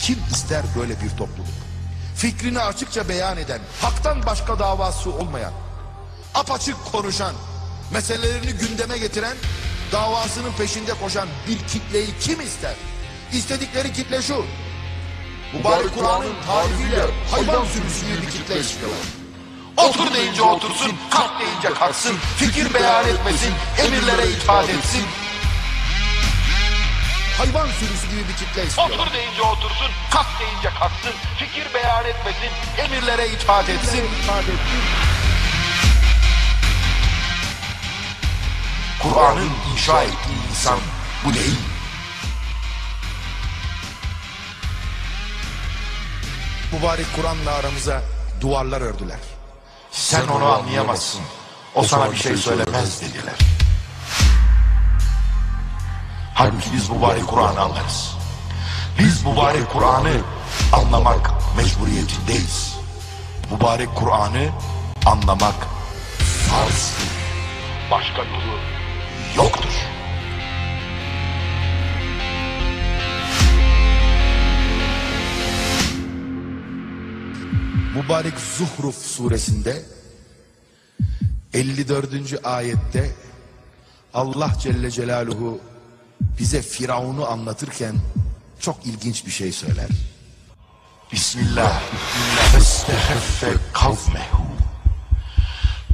Kim ister böyle bir topluluk? Fikrini açıkça beyan eden, haktan başka davası olmayan, apaçık konuşan, meselelerini gündeme getiren, davasının peşinde koşan bir kitleyi kim ister? İstedikleri kitle şu. Mübarek Kur'an'ın tarifiyle hayvan sürüsü gibi bir kitle istiyorlar. Otur deyince otursun, kalk deyince kalksın, fikir beyan etmesin, emirlere itaat etsin. Hayvan sürüsü gibi bir kitle istiyorlar. Otur deyince otursun, kalk deyince kalksın, fikir beyan etmesin, Emirlere itaat etsin. Kur'an'ın inşa ettiği insan bu değil. Mübarek Kur'an'la aramıza duvarlar ördüler. Sen onu anlayamazsın. O sana bir şey söylemez dediler. Halbuki biz mübarek Kur'an'ı anlarız. Biz mübarek Kur'an'ı anlamak mecburiyetindeyiz. Mübarek Kur'an'ı anlamak farz. Başka yolu yoktur. Mübarek Zuhruf suresinde 54. ayette Allah Celle Celaluhu bize Firavun'u anlatırken çok ilginç bir şey söyler. Bismillah. Festeheffe kavmehu.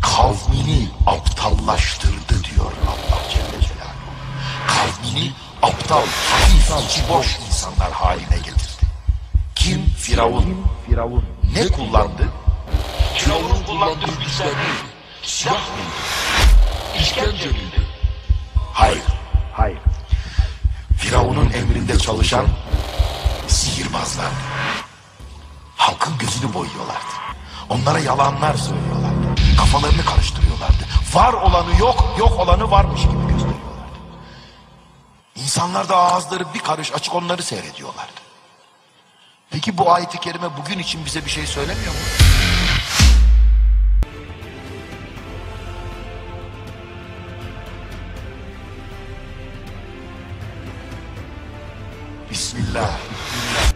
Kavmini aptallaştırdı diyor Allah Celle Celaluhu. Kavmini aptal, hafif, içi boş insanlar haline getirdi. Kim? Firavun. Firavun. Ne kullandı? Firavun'un kullandığı güçler neydi? Silah mıydı? İşkence miydi? Hayır. Hayır. Firavun'un emrinde çalışan sihirbazlardı. Halkın gözünü boyuyorlardı. Onlara yalanlar söylüyorlardı. Kafalarını karıştırıyorlardı. Var olanı yok, yok olanı varmış gibi gösteriyorlardı. İnsanlar da ağızları bir karış açık onları seyrediyorlardı. Peki bu ayet-i kerime bugün için bize bir şey söylemiyor mu? Bismillah.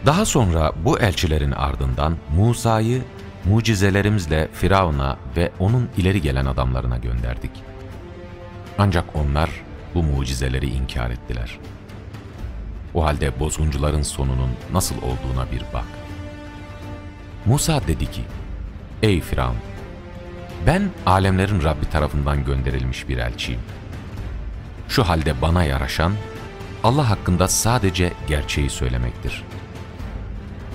Daha sonra bu elçilerin ardından Musa'yı mucizelerimizle Firavun'a ve onun ileri gelen adamlarına gönderdik. Ancak onlar bu mucizeleri inkar ettiler. O halde bozguncuların sonunun nasıl olduğuna bir bak. Musa dedi ki, Ey Firavun! Ben alemlerin Rabbi tarafından gönderilmiş bir elçiyim. Şu halde bana yaraşan, Allah hakkında sadece gerçeği söylemektir.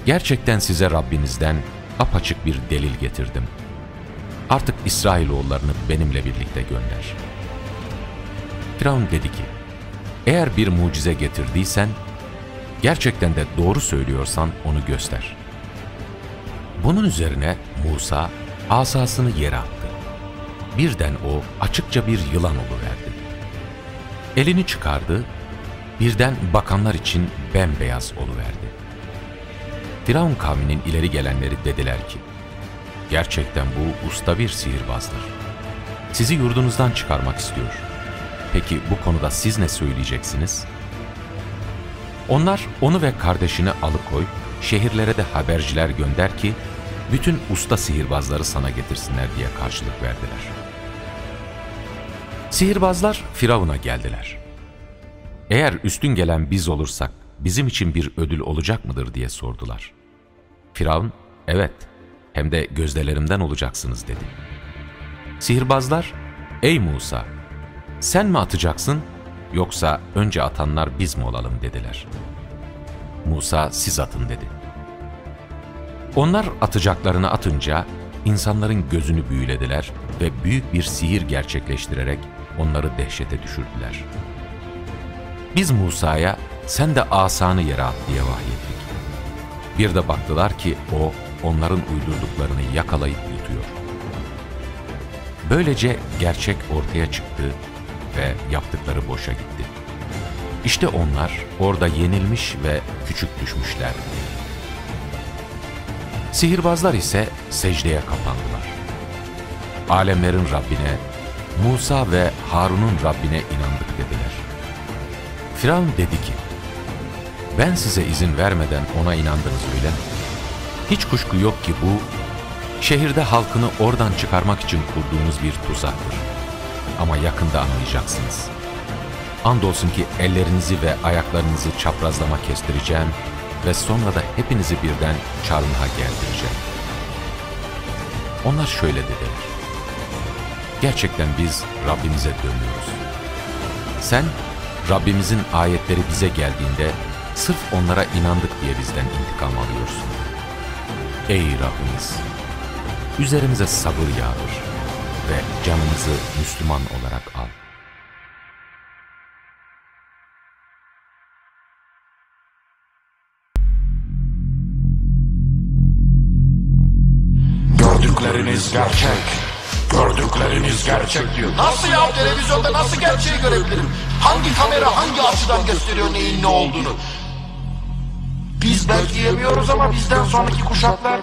Gerçekten size Rabbinizden apaçık bir delil getirdim. Artık İsrailoğullarını benimle birlikte gönder. Firavun dedi ki, eğer bir mucize getirdiysen, gerçekten de doğru söylüyorsan onu göster. Bunun üzerine Musa asasını yere attı. Birden o açıkça bir yılan oluverdi. Elini çıkardı, birden bakanlar için bembeyaz oluverdi. Firavun kavminin ileri gelenleri dediler ki, gerçekten bu usta bir sihirbazdır. Sizi yurdunuzdan çıkarmak istiyor. Peki bu konuda siz ne söyleyeceksiniz? Onlar onu ve kardeşini alıkoy, şehirlere de haberciler gönder ki, bütün usta sihirbazları sana getirsinler diye karşılık verdiler. Sihirbazlar Firavun'a geldiler. Eğer üstün gelen biz olursak bizim için bir ödül olacak mıdır diye sordular. Firavun, evet hem de gözdelerimden olacaksınız dedi. Sihirbazlar, ey Musa sen mi atacaksın yoksa önce atanlar biz mi olalım dediler. Musa siz atın dedi. Onlar atacaklarını atınca insanların gözünü büyülediler ve büyük bir sihir gerçekleştirerek onları dehşete düşürdüler. Biz Musa'ya sen de asanı yere at diye vahyettik. Bir de baktılar ki o onların uydurduklarını yakalayıp yutuyor. Böylece gerçek ortaya çıktı ve yaptıkları boşa gitti. İşte onlar orada yenilmiş ve küçük düşmüşlerdi. Sihirbazlar ise secdeye kapandılar. Alemlerin Rabbine, Musa ve Harun'un Rabbine inandık dediler. Firavun dedi ki, Ben size izin vermeden ona inandınız öyle mi? Hiç kuşku yok ki bu, şehirde halkını oradan çıkarmak için kurduğunuz bir tuzaktır. Ama yakında anlayacaksınız. Andolsun ki ellerinizi ve ayaklarınızı çaprazlama kestireceğim ve sonra da hepinizi birden çarmıha geldireceğim. Onlar şöyle dediler. Gerçekten biz Rabbimize dönüyoruz. Sen Rabbimizin ayetleri bize geldiğinde sırf onlara inandık diye bizden intikam alıyorsun. Ey Rabbimiz! Üzerimize sabır yağdır ve canımızı Müslüman olarak al. Gördükleriniz gerçek. Gördükleriniz gerçek diyor. Nasıl ya televizyonda nasıl gerçeği görebilirim? Hangi kamera hangi açıdan gösteriyor neyin ne olduğunu? Biz belki yemiyoruz ama bizden sonraki kuşaklar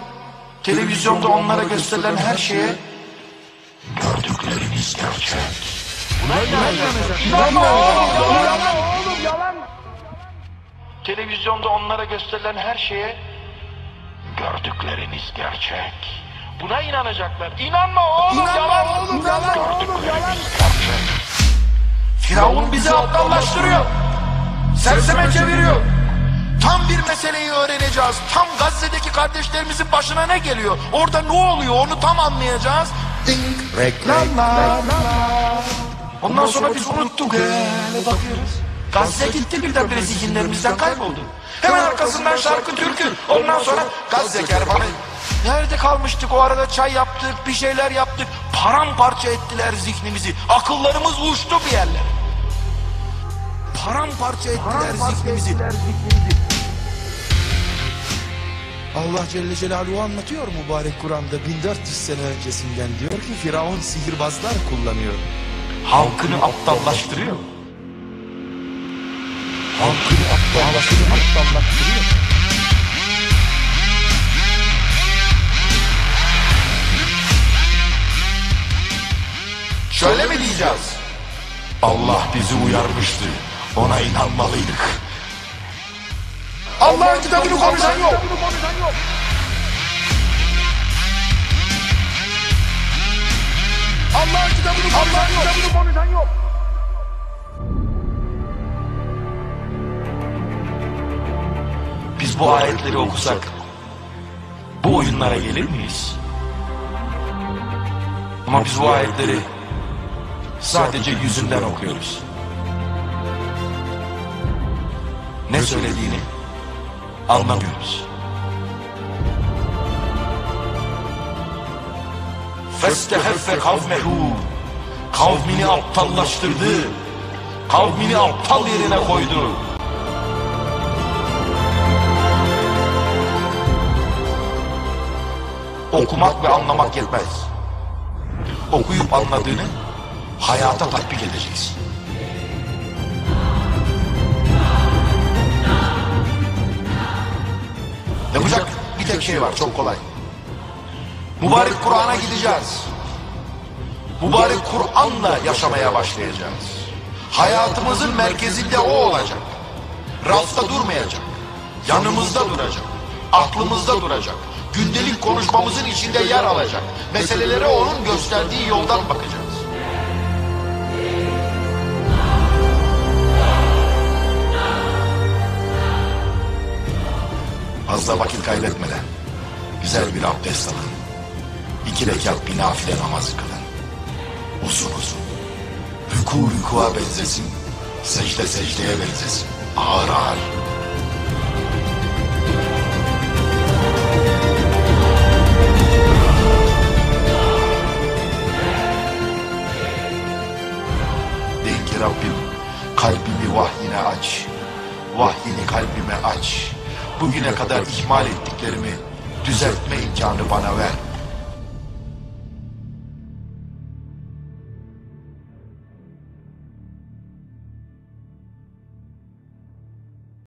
televizyonda onlara gösterilen her şeye Gördükleriniz gerçek. televizyonda onlara gösterilen her şeye Gördükleriniz gerçek. Buna inanacaklar. İnanma oğlum yalan oğlum yalan. Gördükleriniz gerçek. Firavun bizi aptallaştırıyor. Serseme çeviriyor. Tam bir meseleyi öğreneceğiz. Tam Gazze'deki kardeşlerimizin başına ne geliyor? Orada ne oluyor onu tam anlayacağız. Ding, reklamlar. Ondan sonra biz unuttuk. Hele bakıyoruz. Gazze gitti birdenbire zihinlerimizden kayboldu. Hemen arkasından şarkı türkü. Ondan sonra Gazze kervanı. Nerede kalmıştık o arada çay yaptık bir şeyler yaptık. Paramparça ettiler zihnimizi. Akıllarımız uçtu bir yerlere. Paramparça ettiler zihnimizi. Allah Celle Celaluhu anlatıyor mübarek Kur'an'da 1400 sene öncesinden diyor ki Firavun sihirbazlar kullanıyor. Halkını aptallaştırıyor. Halkını aptallaştırıyor. aptallaştırıyor. Şöyle mi diyeceğiz? Allah bizi uyarmıştı. Ona inanmalıydık. Allah'ın kitabını konuşan yok. Allah'ın kitabını konuşan yok. Biz bu ayetleri okusak bu oyunlara gelir miyiz? Ama biz bu ayetleri sadece yüzünden okuyoruz. Ne söylediğini anlamıyoruz. Festeheffe kavmehu Kavmini aptallaştırdı. Kavmini aptal yerine koydu. Okumak ve anlamak yetmez. Okuyup anladığını hayata tatbik edeceksin. Yapacak bir tek şey var çok kolay. Mübarek Kur'an'a gideceğiz. Mübarek Kur'an'la yaşamaya başlayacağız. Hayatımızın merkezinde o olacak. Rafta durmayacak. Yanımızda duracak. Aklımızda duracak. Gündelik konuşmamızın içinde yer alacak. Meselelere onun gösterdiği yoldan bakacağız. Fazla vakit kaybetmeden güzel bir abdest alın. İki rekat bir nafile namaz kılın. Uzun uzun. Rüku rükuğa benzesin. Secde secdeye benzesin. Ağır ağır. Rabbim kalbimi vahyine aç. Vahyini kalbime aç. Bugüne kadar ihmal ettiklerimi düzeltme imkanı bana ver.